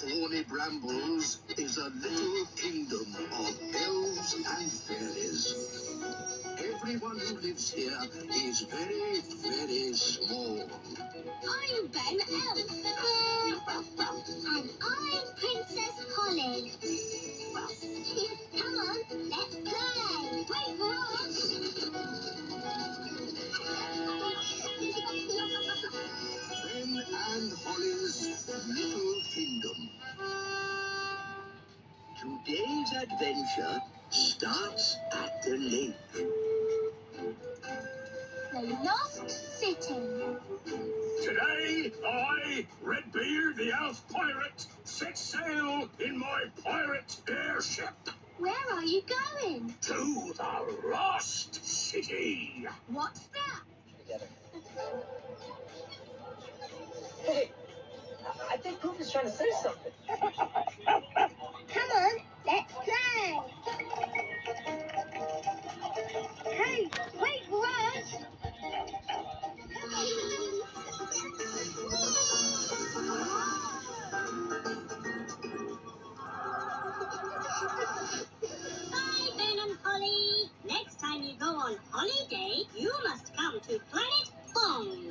thorny brambles is a little kingdom of elves and fairies. Everyone who lives here is very, very small. I'm Ben Elf. And I'm Princess Holly. Today's adventure starts at the lake. The Lost City. Today, I, Redbeard the Elf Pirate, set sail in my pirate airship Where are you going? to the Lost City. What's that? together. Hey, I- I think Poof is trying to say something. Wait, wait for us. Next time you go on holiday, you must come to Planet Bong.